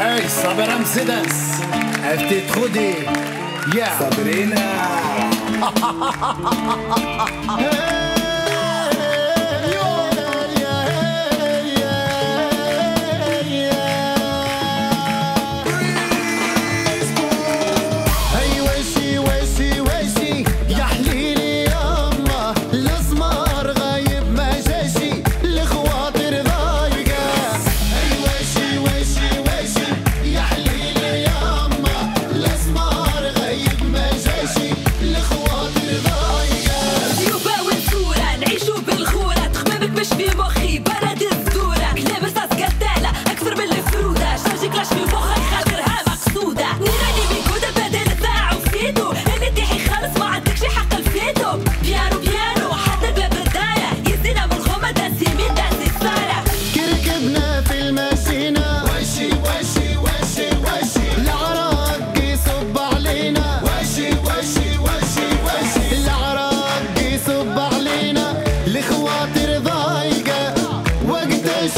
Hey, Sabera Mercedes, FT Trudé, yeah. Sabrina هي ich will.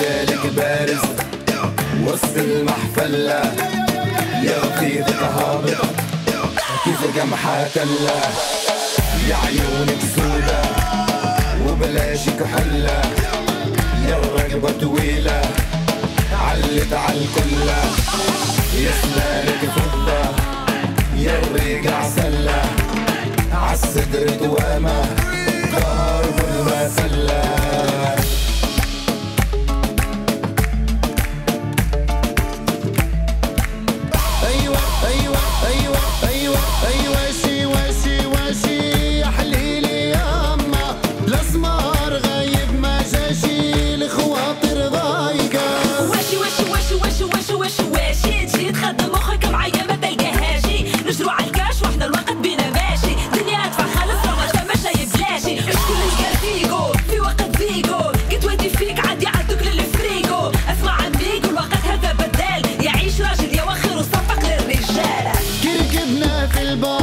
ديالك بارز وسط المحفلة. يا خيط هابط كيف القمحة تلة يا عيونك سودة وبلاشك حلة. يا الرقبة طويلة علت عالكلة يا سنانك فضة يا الريق عسلة. عالصدر دوامة. Billboard.